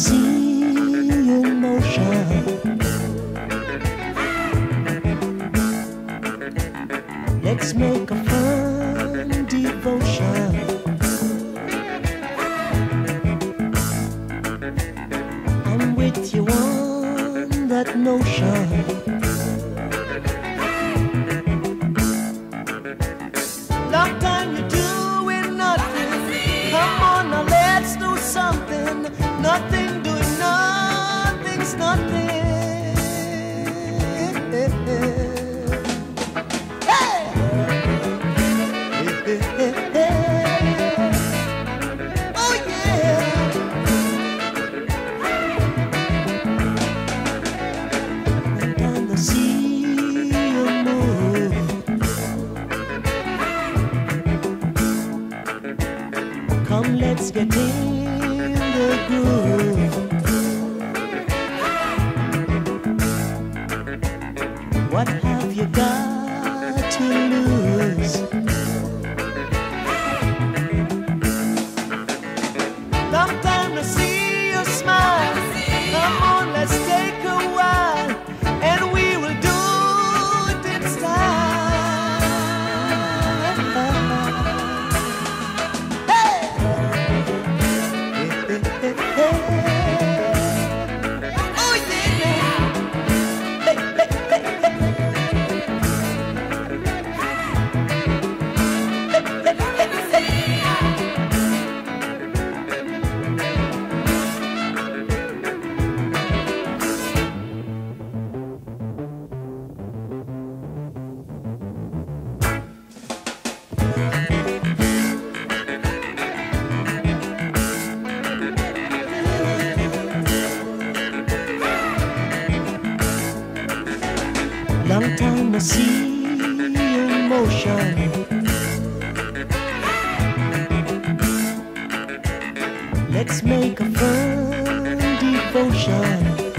see motion. Let's make a fun devotion. let's get in the groove. Long time I see emotion. Let's make a fun devotion.